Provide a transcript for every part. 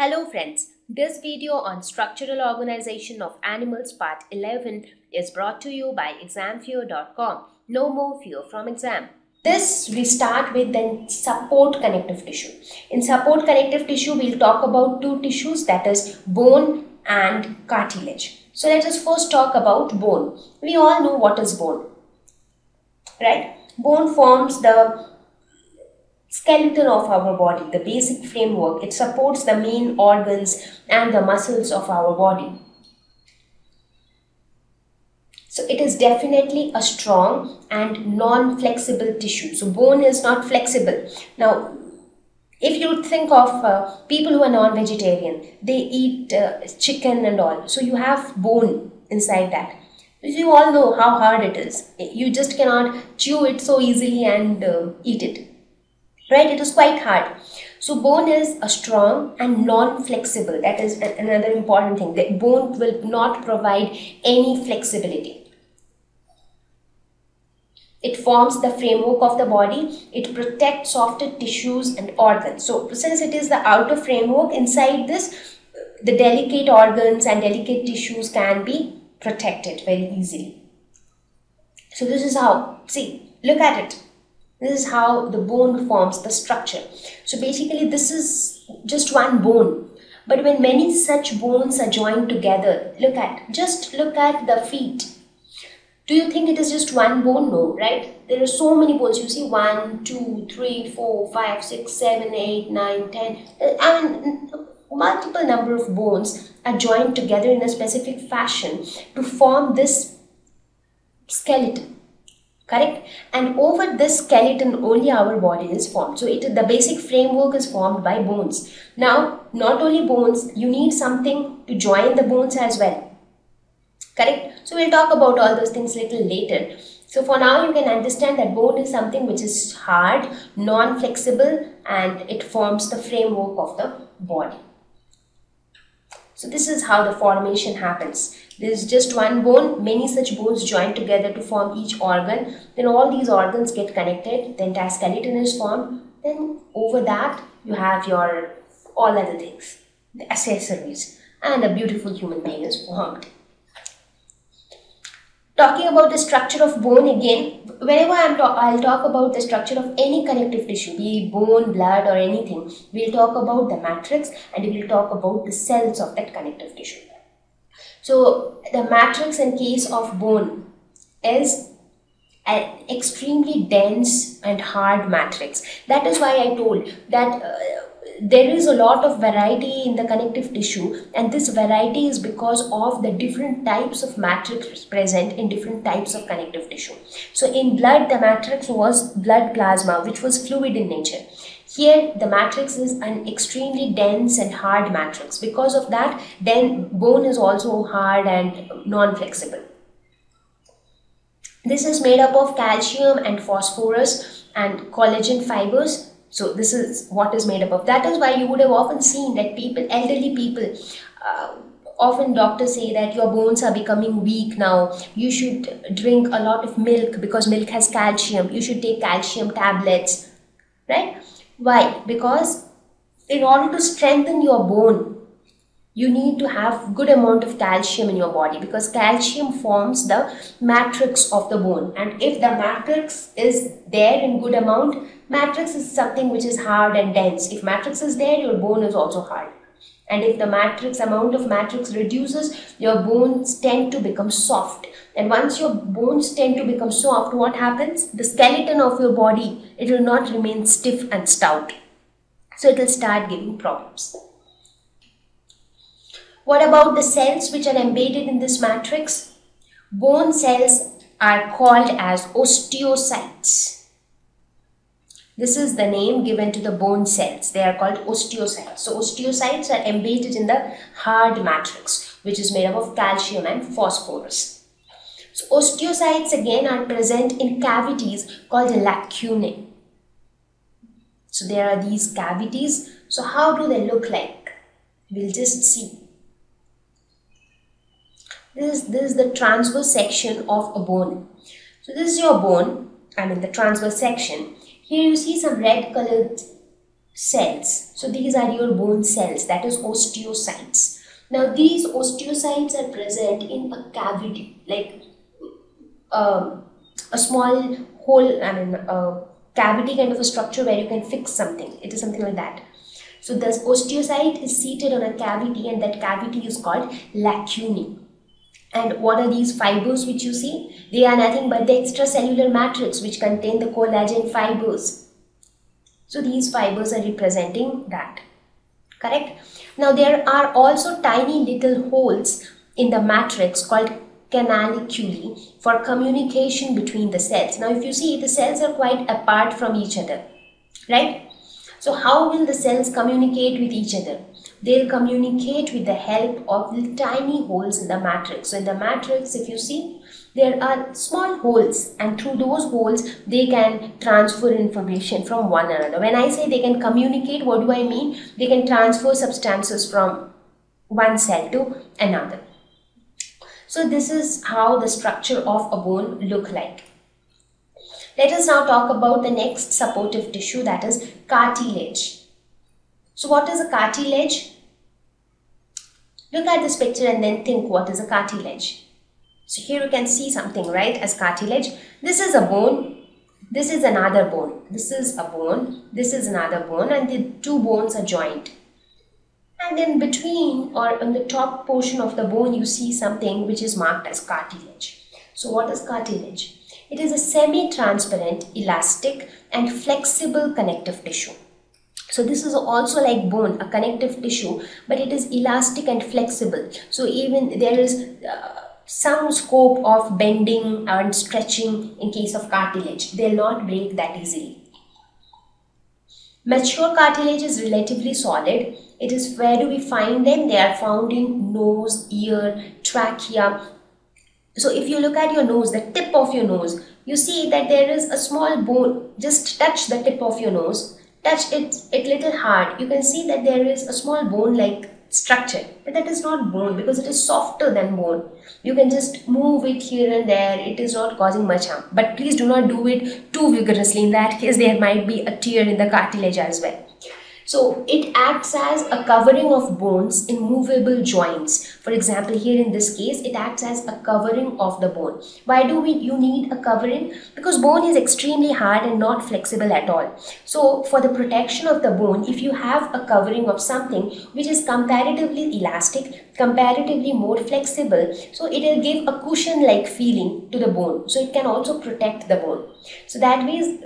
Hello friends, this video on structural organization of animals part 11 is brought to you by examfear.com. No more fear from exam. This we start with the support connective tissue. In support connective tissue we'll talk about two tissues that is bone and cartilage. So let us first talk about bone. We all know what is bone. Right? Bone forms the skeleton of our body, the basic framework. It supports the main organs and the muscles of our body. So it is definitely a strong and non-flexible tissue. So bone is not flexible. Now, if you think of uh, people who are non-vegetarian, they eat uh, chicken and all. So you have bone inside that. You all know how hard it is. You just cannot chew it so easily and uh, eat it right? It is quite hard. So bone is a strong and non-flexible. That is another important thing that bone will not provide any flexibility. It forms the framework of the body. It protects softer tissues and organs. So since it is the outer framework inside this the delicate organs and delicate tissues can be protected very easily. So this is how see look at it this is how the bone forms the structure. So basically this is just one bone. But when many such bones are joined together, look at, just look at the feet. Do you think it is just one bone? No, right? There are so many bones. You see one, two, three, four, five, six, seven, eight, nine, ten. I mean, multiple number of bones are joined together in a specific fashion to form this skeleton correct? And over this skeleton only our body is formed. So it the basic framework is formed by bones. Now not only bones you need something to join the bones as well. Correct? So we'll talk about all those things little later. So for now you can understand that bone is something which is hard non-flexible and it forms the framework of the body so this is how the formation happens there is just one bone, many such bones join together to form each organ. Then all these organs get connected, the entire skeleton is formed. Then over that, you have your all other things, the accessories, and a beautiful human being is formed. Talking about the structure of bone again, whenever I'm I'll talk about the structure of any connective tissue, be it bone, blood, or anything. We'll talk about the matrix and we'll talk about the cells of that connective tissue. So the matrix in case of bone is an extremely dense and hard matrix. That is why I told that uh, there is a lot of variety in the connective tissue and this variety is because of the different types of matrix present in different types of connective tissue. So in blood the matrix was blood plasma which was fluid in nature. Here the matrix is an extremely dense and hard matrix. Because of that, then bone is also hard and non-flexible. This is made up of calcium and phosphorus and collagen fibers. So this is what is made up of. That is why you would have often seen that people, elderly people, uh, often doctors say that your bones are becoming weak now you should drink a lot of milk because milk has calcium you should take calcium tablets right why? Because in order to strengthen your bone, you need to have good amount of calcium in your body because calcium forms the matrix of the bone and if the matrix is there in good amount matrix is something which is hard and dense. If matrix is there your bone is also hard. And if the matrix amount of matrix reduces your bones tend to become soft. And once your bones tend to become soft what happens? The skeleton of your body it will not remain stiff and stout. So it will start giving problems. What about the cells which are embedded in this matrix? Bone cells are called as osteocytes this is the name given to the bone cells. They are called osteocytes. So osteocytes are embedded in the hard matrix, which is made up of calcium and phosphorus. So osteocytes again are present in cavities called lacunae. So there are these cavities. So how do they look like? We'll just see. This is, this is the transverse section of a bone. So this is your bone, I mean the transverse section here you see some red colored cells. So these are your bone cells, that is osteocytes. Now these osteocytes are present in a cavity, like um, a small hole, I mean a cavity kind of a structure where you can fix something. It is something like that. So this osteocyte is seated on a cavity and that cavity is called lacunae. And what are these fibers which you see? They are nothing but the extracellular matrix which contain the collagen fibers. So these fibers are representing that. Correct? Now there are also tiny little holes in the matrix called canaliculi for communication between the cells. Now if you see the cells are quite apart from each other. Right? So how will the cells communicate with each other? They'll communicate with the help of the tiny holes in the matrix. So in the matrix, if you see, there are small holes and through those holes, they can transfer information from one another. When I say they can communicate, what do I mean? They can transfer substances from one cell to another. So this is how the structure of a bone look like. Let us now talk about the next supportive tissue that is cartilage. So what is a cartilage? Look at this picture and then think what is a cartilage. So here you can see something, right, as cartilage. This is a bone. This is another bone. This is a bone. This is another bone and the two bones are joined. And in between or on the top portion of the bone, you see something which is marked as cartilage. So what is cartilage? It is a semi-transparent, elastic and flexible connective tissue. So this is also like bone, a connective tissue, but it is elastic and flexible. So even there is uh, some scope of bending and stretching in case of cartilage. They'll not break that easily. Mature cartilage is relatively solid. It is where do we find them? They are found in nose, ear, trachea. So if you look at your nose, the tip of your nose, you see that there is a small bone. Just touch the tip of your nose touch it a little hard, you can see that there is a small bone-like structure. But that is not bone because it is softer than bone. You can just move it here and there. It is not causing much harm. But please do not do it too vigorously. In that case, there might be a tear in the cartilage as well. So it acts as a covering of bones in movable joints. For example, here in this case, it acts as a covering of the bone. Why do we you need a covering? Because bone is extremely hard and not flexible at all. So for the protection of the bone, if you have a covering of something which is comparatively elastic, comparatively more flexible, so it will give a cushion-like feeling to the bone. So it can also protect the bone. So that means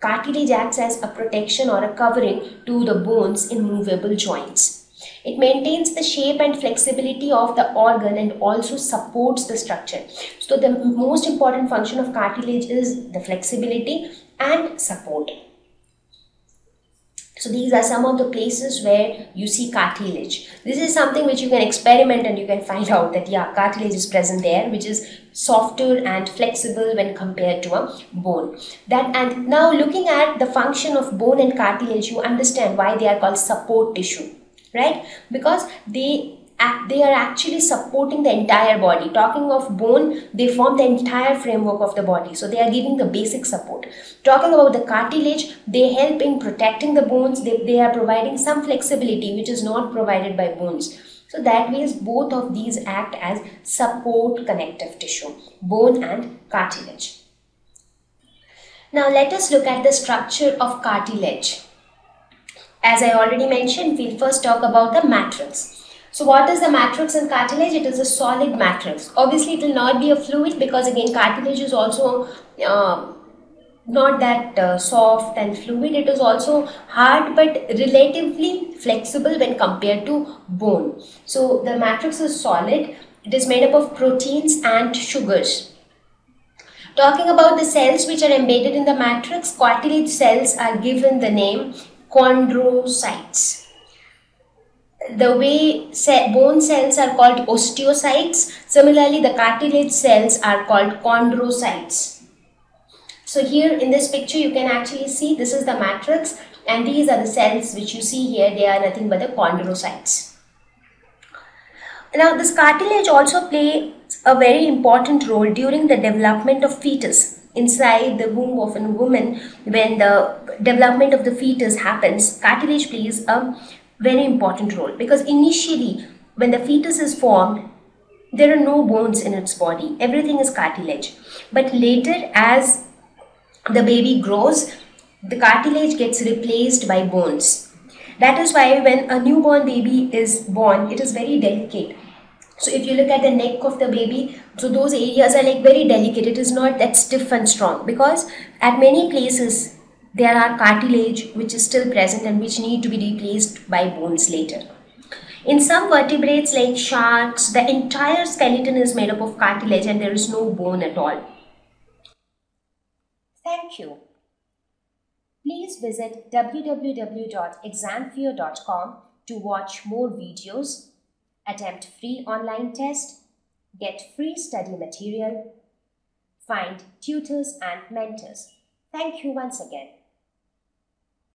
Cartilage acts as a protection or a covering to the bones in movable joints. It maintains the shape and flexibility of the organ and also supports the structure. So the most important function of cartilage is the flexibility and support. So these are some of the places where you see cartilage. This is something which you can experiment and you can find out that yeah, cartilage is present there, which is softer and flexible when compared to a bone. That and now looking at the function of bone and cartilage, you understand why they are called support tissue, right? Because they they are actually supporting the entire body. Talking of bone, they form the entire framework of the body. So they are giving the basic support. Talking about the cartilage, they help in protecting the bones. They, they are providing some flexibility which is not provided by bones. So that means both of these act as support connective tissue, bone and cartilage. Now let us look at the structure of cartilage. As I already mentioned, we'll first talk about the matrix. So what is the matrix in cartilage? It is a solid matrix. Obviously, it will not be a fluid because again, cartilage is also uh, not that uh, soft and fluid. It is also hard but relatively flexible when compared to bone. So the matrix is solid. It is made up of proteins and sugars. Talking about the cells which are embedded in the matrix, cartilage cells are given the name chondrocytes the way bone cells are called osteocytes, similarly the cartilage cells are called chondrocytes. So here in this picture you can actually see this is the matrix and these are the cells which you see here they are nothing but the chondrocytes. Now this cartilage also plays a very important role during the development of fetus inside the womb of a woman when the development of the fetus happens, cartilage plays a very important role because initially when the fetus is formed, there are no bones in its body. Everything is cartilage. But later as the baby grows, the cartilage gets replaced by bones. That is why when a newborn baby is born, it is very delicate. So if you look at the neck of the baby, so those areas are like very delicate. It is not that stiff and strong because at many places there are cartilage which is still present and which need to be replaced by bones later. In some vertebrates like sharks, the entire skeleton is made up of cartilage and there is no bone at all. Thank you. Please visit www.examfear.com to watch more videos, attempt free online test, get free study material, find tutors and mentors. Thank you once again.